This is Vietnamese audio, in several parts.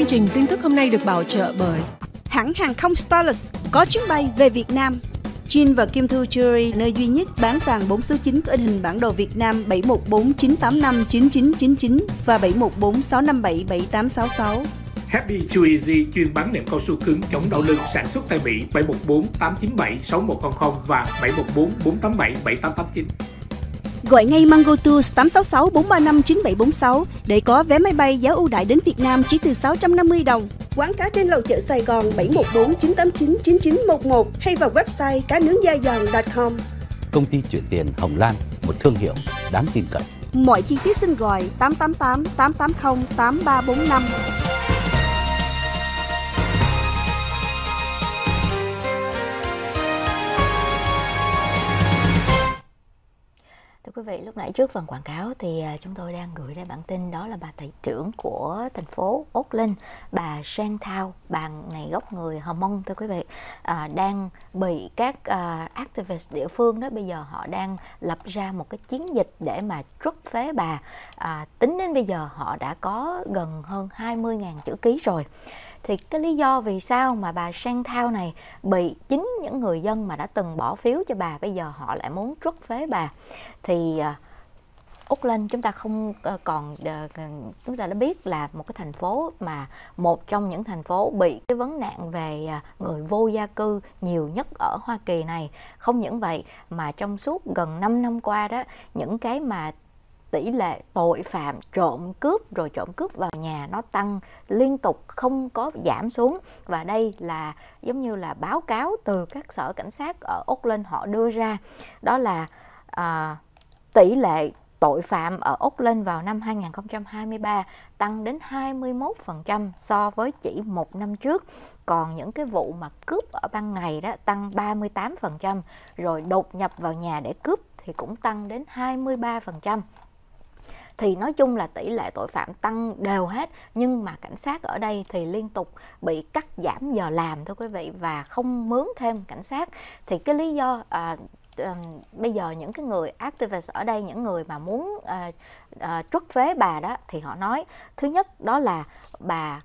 Chương trình tin tức hôm nay được bảo trợ bởi hãng hàng không Starlux có chuyến bay về Việt Nam. Jin và Kim Thu Jewelry nơi duy nhất bán vàng 4 số 9 có in hình bản đồ Việt Nam 714 985 9999 và 714 657 7866. Happy Too Easy chuyên bán nệm cao su cứng chống đau lưng sản xuất tại Mỹ 714 897 6100 và 714 487 7889. Gọi ngay Mango Tours 866 435 9746 để có vé máy bay giá ưu đại đến Việt Nam chỉ từ 650 đồng. Quán cá trên lầu chợ Sài Gòn 714 989 9911 hay vào website cá nướng da giòn.com. Công ty chuyển tiền Hồng Lan, một thương hiệu đáng tin cậy. Mọi chi tiết xin gọi 888 880 8345. Vị, lúc nãy trước phần quảng cáo thì à, chúng tôi đang gửi ra bản tin đó là bà thị trưởng của thành phố Auckland, bà Sang Thao, bà này gốc người Hờ Mông thưa quý vị, à, đang bị các à, activist địa phương đó bây giờ họ đang lập ra một cái chiến dịch để mà truất phế bà. À, tính đến bây giờ họ đã có gần hơn 20.000 chữ ký rồi thì cái lý do vì sao mà bà Sang Thao này bị chính những người dân mà đã từng bỏ phiếu cho bà, bây giờ họ lại muốn truất phế bà thì à, Úc Linh chúng ta không ờ, còn ờ, chúng ta đã biết là một cái thành phố mà một trong những thành phố bị cái vấn nạn về à, người vô gia cư nhiều nhất ở Hoa Kỳ này. Không những vậy mà trong suốt gần 5 năm qua đó, những cái mà tỷ lệ tội phạm trộm cướp rồi trộm cướp vào nhà nó tăng liên tục không có giảm xuống. Và đây là giống như là báo cáo từ các sở cảnh sát ở úc lên họ đưa ra. Đó là à, tỷ lệ tội phạm ở úc lên vào năm 2023 tăng đến 21% so với chỉ một năm trước. Còn những cái vụ mà cướp ở ban ngày đó tăng 38%, rồi đột nhập vào nhà để cướp thì cũng tăng đến 23% thì nói chung là tỷ lệ tội phạm tăng đều hết nhưng mà cảnh sát ở đây thì liên tục bị cắt giảm giờ làm thưa quý vị và không mướn thêm cảnh sát. Thì cái lý do à, ờ, bây giờ những cái người activist ở đây những người mà muốn uh, uh, truất phế bà đó thì họ nói thứ nhất đó là bà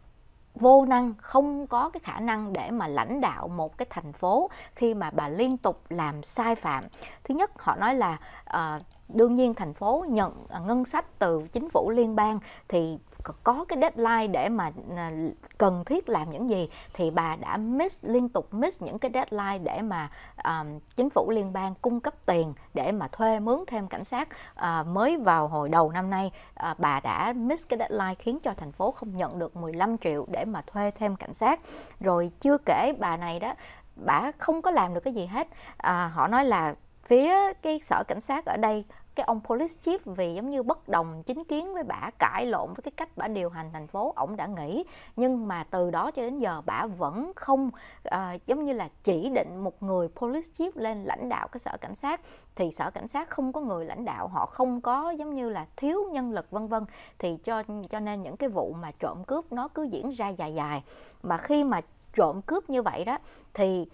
vô năng không có cái khả năng để mà lãnh đạo một cái thành phố khi mà bà liên tục làm sai phạm. Thứ nhất họ nói là uh, đương nhiên thành phố nhận à, ngân sách từ chính phủ liên bang thì có cái deadline để mà à, cần thiết làm những gì thì bà đã miss liên tục miss những cái deadline để mà um, chính phủ liên bang cung cấp tiền để mà thuê mướn thêm cảnh sát. Uh, mới vào hồi đầu năm nay uh, bà đã miss cái deadline khiến cho thành phố không nhận được 15 triệu để mà thuê thêm cảnh sát. Rồi chưa kể bà này đó bà không có làm được cái gì hết. À, họ nói là phía cái sở cảnh sát ở đây cái ông police chief vì giống như bất đồng chính kiến với bả cãi lộn với cái cách bả điều hành thành phố ổng đã nghỉ. Nhưng mà từ đó cho đến giờ bả vẫn không uh, giống như là chỉ định một người police chief lên lãnh đạo cái sở cảnh sát. Thì sở cảnh sát không có người lãnh đạo họ không có giống như là thiếu nhân lực vân vân. Thì cho cho nên những cái vụ mà trộm cướp nó cứ diễn ra dài dài. Mà khi mà trộm cướp như vậy đó thì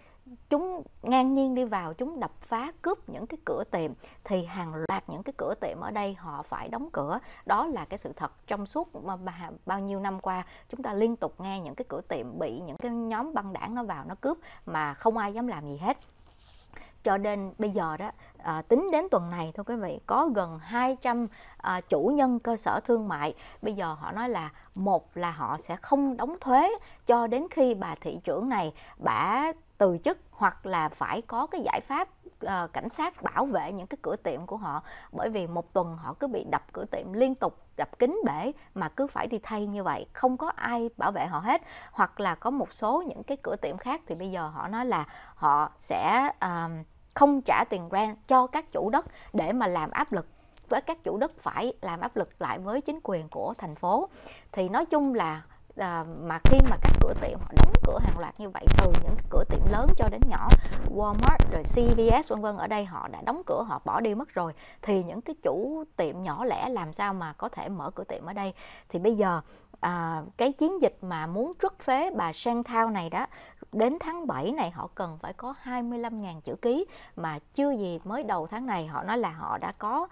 chúng ngang nhiên đi vào chúng đập phá cướp những cái cửa tiệm thì hàng loạt những cái cửa tiệm ở đây họ phải đóng cửa. Đó là cái sự thật trong suốt mà bao nhiêu năm qua chúng ta liên tục nghe những cái cửa tiệm bị những cái nhóm băng đảng nó vào nó cướp mà không ai dám làm gì hết. Cho nên bây giờ đó à, tính đến tuần này thôi quý vị có gần 200 à, chủ nhân cơ sở thương mại. Bây giờ họ nói là một là họ sẽ không đóng thuế cho đến khi bà thị trưởng này bả từ chức hoặc là phải có cái giải pháp uh, cảnh sát bảo vệ những cái cửa tiệm của họ. Bởi vì một tuần họ cứ bị đập cửa tiệm liên tục đập kính bể mà cứ phải đi thay như vậy không có ai bảo vệ họ hết. Hoặc là có một số những cái cửa tiệm khác thì bây giờ họ nói là họ sẽ uh, không trả tiền rent cho các chủ đất để mà làm áp lực với các chủ đất phải làm áp lực lại với chính quyền của thành phố. Thì nói chung là à, mà khi mà các cửa tiệm họ đóng cửa hàng loạt như vậy từ những cái cửa tiệm lớn cho đến nhỏ Walmart rồi CVS vân vân ở đây họ đã đóng cửa họ bỏ đi mất rồi. Thì những cái chủ tiệm nhỏ lẻ làm sao mà có thể mở cửa tiệm ở đây? Thì bây giờ à, cái chiến dịch mà muốn trút phế bà Sang Thao này đó đến tháng 7 này họ cần phải có 25.000 chữ ký mà chưa gì mới đầu tháng này họ nói là họ đã có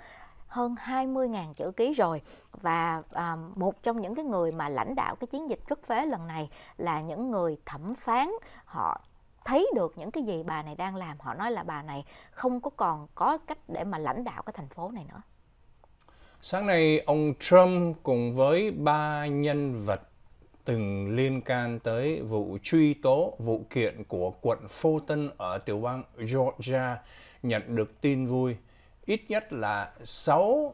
hơn 20.000 chữ ký rồi. Và à, một trong những cái người mà lãnh đạo cái chiến dịch rút phế lần này là những người thẩm phán. Họ thấy được những cái gì bà này đang làm. Họ nói là bà này không có còn có cách để mà lãnh đạo cái thành phố này nữa. Sáng nay ông Trump cùng với ba nhân vật từng liên can tới vụ truy tố vụ kiện của quận Fulton ở tiểu bang Georgia nhận được tin vui ít nhất là 6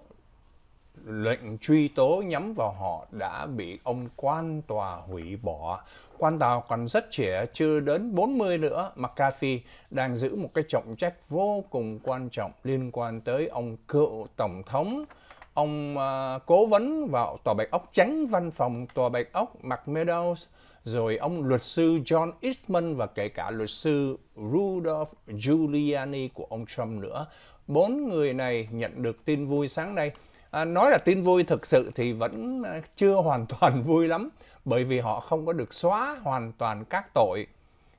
lệnh truy tố nhắm vào họ đã bị ông quan tòa hủy bỏ. Quan tòa còn rất trẻ, chưa đến 40 nữa. McCarthy đang giữ một cái trọng trách vô cùng quan trọng liên quan tới ông cựu tổng thống, ông uh, cố vấn vào tòa bạch ốc tránh văn phòng tòa bạch ốc McMeadows, rồi ông luật sư John Eastman và kể cả luật sư Rudolph Giuliani của ông Trump nữa. Bốn người này nhận được tin vui sáng nay. À, nói là tin vui thực sự thì vẫn à, chưa hoàn toàn vui lắm bởi vì họ không có được xóa hoàn toàn các tội.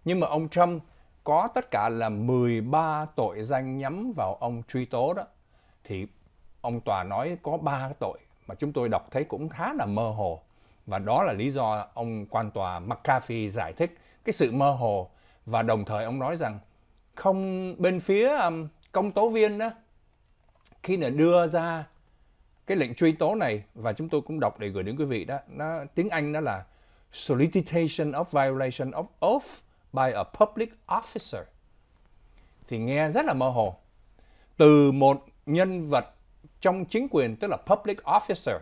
Nhưng mà ông Trump có tất cả là 13 tội danh nhắm vào ông truy tố đó. Thì ông tòa nói có 3 tội mà chúng tôi đọc thấy cũng khá là mơ hồ. Và đó là lý do ông quan tòa McCarthy giải thích cái sự mơ hồ và đồng thời ông nói rằng không bên phía um, công tố viên đó khi là đưa ra cái lệnh truy tố này và chúng tôi cũng đọc để gửi đến quý vị đó nó tiếng Anh đó là solicitation of violation of oath by a public officer. Thì nghe rất là mơ hồ. Từ một nhân vật trong chính quyền tức là public officer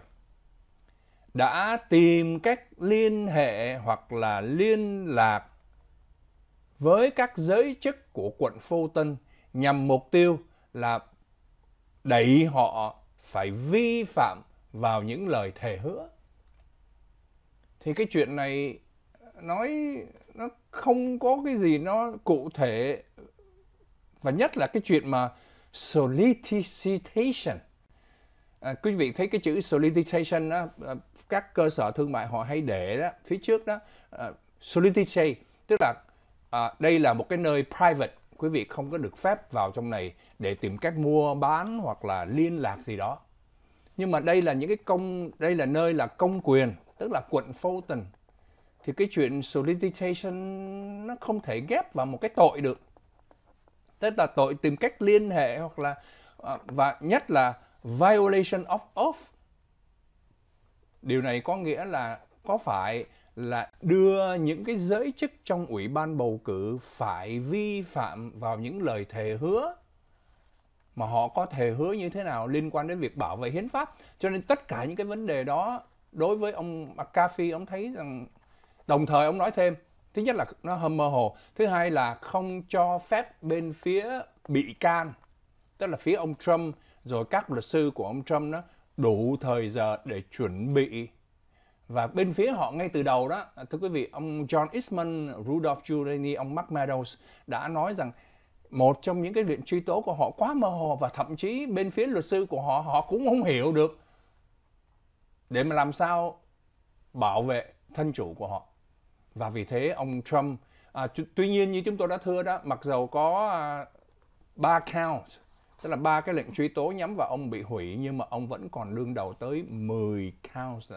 đã tìm cách liên hệ hoặc là liên lạc với các giới chức của quận Fulton nhằm mục tiêu là đẩy họ phải vi phạm vào những lời thề hứa. Thì cái chuyện này nói nó không có cái gì nó cụ thể, và nhất là cái chuyện mà solicitation. À, quý vị thấy cái chữ solicitation đó, à, các cơ sở thương mại họ hay để đó phía trước đó à, solicitation tức là à, đây là một cái nơi private quý vị không có được phép vào trong này để tìm cách mua bán hoặc là liên lạc gì đó. Nhưng mà đây là những cái công đây là nơi là công quyền tức là quận Fulton. Thì cái chuyện solicitation nó không thể ghép vào một cái tội được. Tức là tội tìm cách liên hệ hoặc là à, và nhất là violation of oath. Điều này có nghĩa là có phải là đưa những cái giới chức trong ủy ban bầu cử phải vi phạm vào những lời thề hứa mà họ có thề hứa như thế nào liên quan đến việc bảo vệ hiến pháp? Cho nên tất cả những cái vấn đề đó, đối với ông McCarthy, ông thấy rằng đồng thời ông nói thêm, thứ nhất là nó hơi mơ hồ, thứ hai là không cho phép bên phía bị can, tức là phía ông Trump rồi các luật sư của ông Trump đó đủ thời giờ để chuẩn bị. Và bên phía họ ngay từ đầu đó thưa quý vị ông John Eastman, Rudolph Giuliani, ông Mark Meadows đã nói rằng một trong những cái luyện truy tố của họ quá mơ hồ và thậm chí bên phía luật sư của họ họ cũng không hiểu được để mà làm sao bảo vệ thân chủ của họ. Và vì thế ông Trump à, tuy nhiên như chúng tôi đã thưa đó mặc dầu có à, ba count tức là ba cái lệnh truy tố nhắm vào ông bị hủy nhưng mà ông vẫn còn đương đầu tới 10 counts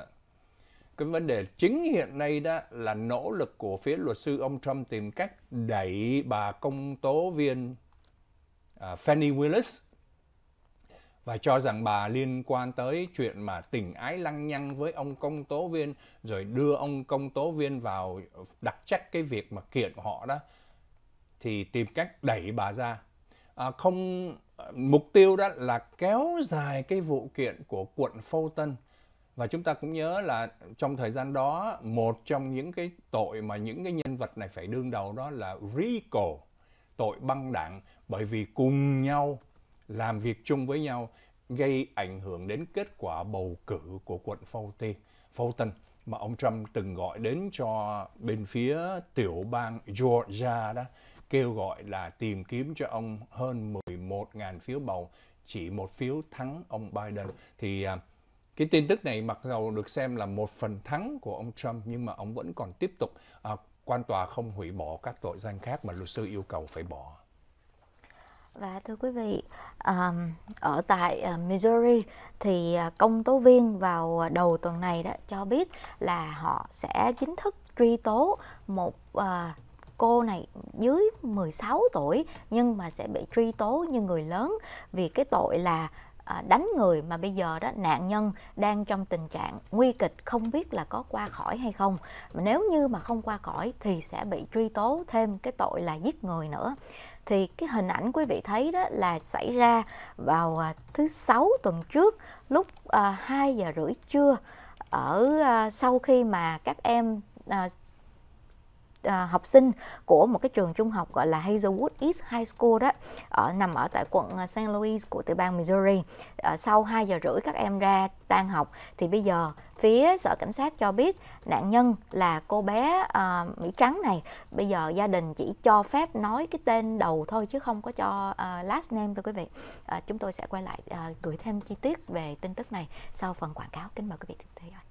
cái vấn đề chính hiện nay đó là nỗ lực của phía luật sư ông Trump tìm cách đẩy bà công tố viên uh, Fannie Willis và cho rằng bà liên quan tới chuyện mà tình ái lăng nhăng với ông công tố viên rồi đưa ông công tố viên vào đặc trách cái việc mà kiện họ đó thì tìm cách đẩy bà ra. À, không mục tiêu đó là kéo dài cái vụ kiện của quận Fulton. Và chúng ta cũng nhớ là trong thời gian đó một trong những cái tội mà những cái nhân vật này phải đương đầu đó là RICO, tội băng đảng. Bởi vì cùng nhau làm việc chung với nhau gây ảnh hưởng đến kết quả bầu cử của quận Fulton, Fulton mà ông Trump từng gọi đến cho bên phía tiểu bang Georgia đó kêu gọi là tìm kiếm cho ông hơn 11.000 phiếu bầu chỉ một phiếu thắng ông Biden thì à, cái tin tức này mặc dầu được xem là một phần thắng của ông Trump nhưng mà ông vẫn còn tiếp tục à, quan tòa không hủy bỏ các tội danh khác mà luật sư yêu cầu phải bỏ. Và thưa quý vị, um, ở tại à, Missouri thì công tố viên vào đầu tuần này đó cho biết là họ sẽ chính thức truy tố một uh, cô này dưới 16 tuổi nhưng mà sẽ bị truy tố như người lớn vì cái tội là à, đánh người mà bây giờ đó nạn nhân đang trong tình trạng nguy kịch không biết là có qua khỏi hay không. Nếu như mà không qua khỏi thì sẽ bị truy tố thêm cái tội là giết người nữa. Thì cái hình ảnh quý vị thấy đó là xảy ra vào à, thứ sáu tuần trước lúc à, 2 giờ rưỡi trưa ở sau khi mà các em à, học sinh của một cái trường trung học gọi là Hazelwood East High School đó ở nằm ở tại quận à, St. Louis của tiểu bang Missouri. À, sau 2 giờ rưỡi các em ra tan học thì bây giờ phía sở cảnh sát cho biết nạn nhân là cô bé à, Mỹ Trắng này. Bây giờ gia đình chỉ cho phép nói cái tên đầu thôi chứ không có cho à, last name thưa quý vị. À, chúng tôi sẽ quay lại à, gửi thêm chi tiết về tin tức này sau phần quảng cáo. Kính mời quý vị theo dõi.